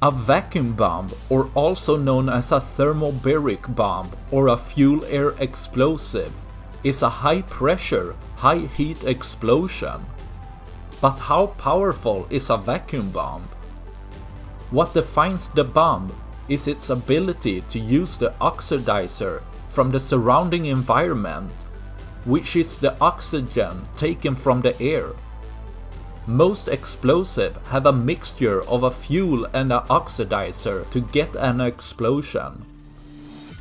A vacuum bomb, or also known as a thermobaric bomb or a fuel air explosive, is a high pressure, high heat explosion. But how powerful is a vacuum bomb? What defines the bomb is its ability to use the oxidizer from the surrounding environment, which is the oxygen taken from the air. Most explosive have a mixture of a fuel and an oxidizer to get an explosion.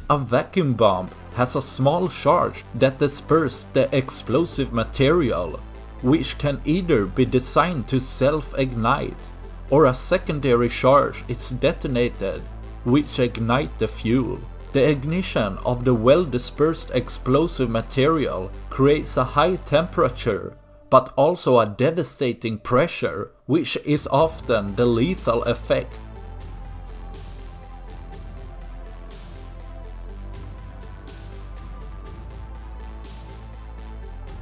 A vacuum bomb has a small charge that disperses the explosive material, which can either be designed to self-ignite, or a secondary charge is detonated, which ignite the fuel. The ignition of the well-dispersed explosive material creates a high temperature but also a devastating pressure, which is often the lethal effect.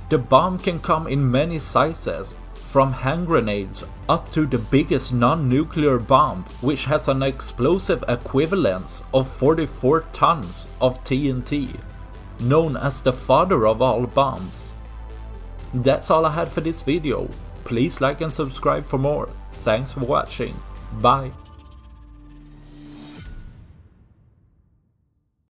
The bomb can come in many sizes, from hand grenades up to the biggest non-nuclear bomb, which has an explosive equivalence of 44 tons of TNT, known as the father of all bombs. That's all I had for this video. Please like and subscribe for more. Thanks for watching. Bye.